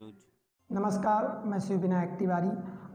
नमस्कार मैं Shiv Vinayak Tiwari.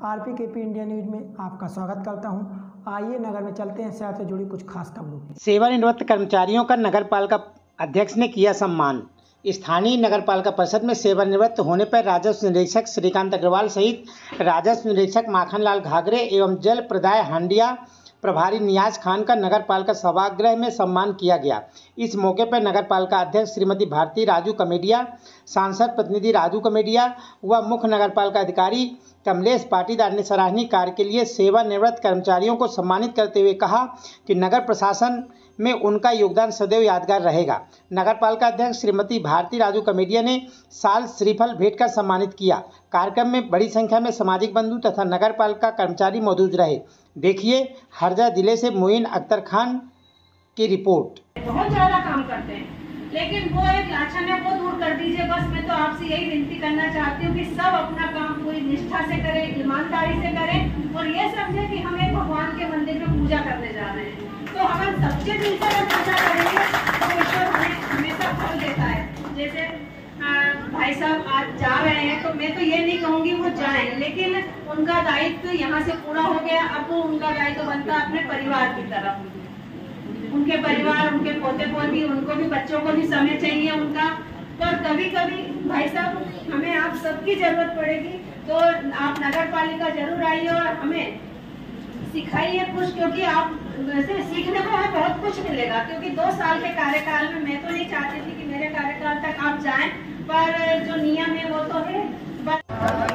RP K P India news में आपका स्वागत करता हूँ। आइए नगर में चलते हैं शहर से जुड़ी कुछ खास खबरों की। सेवानिवृत्त कर्मचारियों का नगर पालिका अध्यक्ष ने किया सम्मान। स्थानीय नगर पालिका परिषद में सेवानिवृत्त होने पर राजस्व निरीक्षक श्रीकांत अग्रवाल सहित राजस्व निरीक्षक माखनलाल घाघरे एवं जल प्रदाय हांडिया प्रभारी नियाज खान का नगर पालिका सभागृह में सम्मान किया गया। इस मौके पर नगर पालिका अध्यक्ष श्रीमती भारती राजू कमेडिया, सांसद प्रतिनिधि राजू कमेडिया व मुख्य नगरपालिका अधिकारी कमलेश पाटीदार ने सराहनीय कार्य के लिए सेवानिवृत्त कर्मचारियों को सम्मानित करते हुए कहा कि नगर प्रशासन में उनका योगदान सदैव यादगार रहेगा। नगर पालिका अध्यक्ष श्रीमती भारती राजू कमेडिया ने साल श्रीफल भेंट कर सम्मानित किया। कार्यक्रम में बड़ी संख्या में सामाजिक बंधु तथा नगर पालिका कर्मचारी मौजूद रहे। देखिए हरजा ज़िले से मोइन अख्तर खान की रिपोर्ट। बहुत ज़्यादा काम करते हैं, लेकिन वो एक लाछन है वो दूर कर दीजिए। बस मैं तो आपसे यही विनती करना चाहती हूँ कि सब अपना काम पूरी निष्ठा से करें, ईमानदारी से करें और ये समझे कि हम एक भगवान के मंदिर में पूजा करने जा रहे हैं। तो हम सच्चे दिल भाई साहब आज जा रहे हैं तो मैं तो ये नहीं कहूँगी वो जाएँ, लेकिन उनका दायित्व यहाँ से पूरा हो गया। अब वो उनका दायित्व बनता है अपने परिवार की तरफ़। उनके परिवार, उनके पोते पोती उनको भी बच्चों को भी समय चाहिए उनका। पर कभी कभी भाई साहब, हमें आप सबकी ज़रूरत पड़ेगी तो आप नगर पालिका ज़रूर आइए और हमें सिखाइए कुछ, क्योंकि आप वैसे सीखने को हमें बहुत कुछ मिलेगा, क्योंकि दो साल के कार्यकाल में मैं तो नहीं चाहती थी कि मेरे कार्यकाल तक आप जाएँ। पर जो नियम है वो तो है।